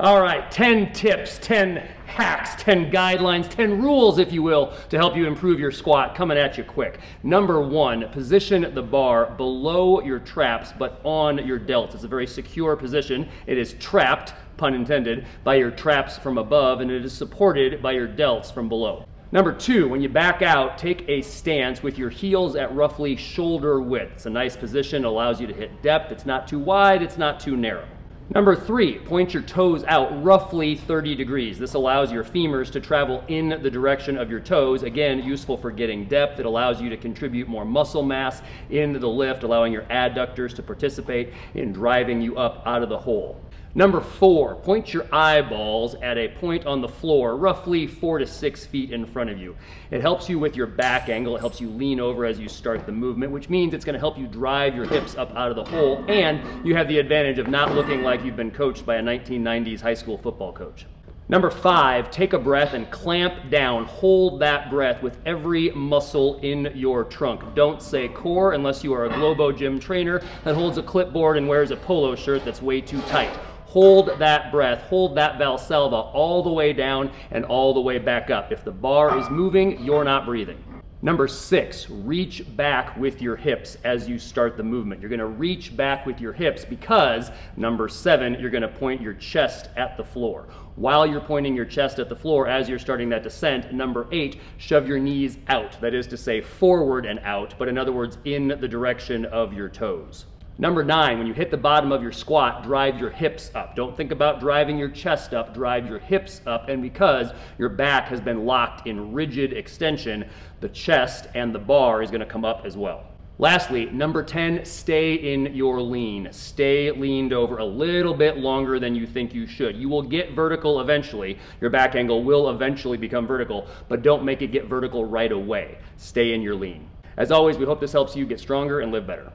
All right, 10 tips, 10 hacks, 10 guidelines, 10 rules, if you will, to help you improve your squat coming at you quick. Number one, position the bar below your traps but on your delts. It's a very secure position. It is trapped, pun intended, by your traps from above and it is supported by your delts from below. Number two, when you back out, take a stance with your heels at roughly shoulder width. It's a nice position, allows you to hit depth. It's not too wide, it's not too narrow. Number three, point your toes out roughly 30 degrees. This allows your femurs to travel in the direction of your toes. Again, useful for getting depth. It allows you to contribute more muscle mass into the lift, allowing your adductors to participate in driving you up out of the hole. Number four, point your eyeballs at a point on the floor, roughly four to six feet in front of you. It helps you with your back angle. It helps you lean over as you start the movement, which means it's gonna help you drive your hips up out of the hole, and you have the advantage of not looking like you've been coached by a 1990s high school football coach. Number five, take a breath and clamp down. Hold that breath with every muscle in your trunk. Don't say core unless you are a Globo gym trainer that holds a clipboard and wears a polo shirt that's way too tight. Hold that breath, hold that Valsalva all the way down and all the way back up. If the bar is moving, you're not breathing. Number six, reach back with your hips as you start the movement. You're gonna reach back with your hips because, number seven, you're gonna point your chest at the floor. While you're pointing your chest at the floor as you're starting that descent, number eight, shove your knees out. That is to say forward and out, but in other words, in the direction of your toes. Number nine, when you hit the bottom of your squat, drive your hips up. Don't think about driving your chest up, drive your hips up. And because your back has been locked in rigid extension, the chest and the bar is gonna come up as well. Lastly, number 10, stay in your lean. Stay leaned over a little bit longer than you think you should. You will get vertical eventually. Your back angle will eventually become vertical, but don't make it get vertical right away. Stay in your lean. As always, we hope this helps you get stronger and live better.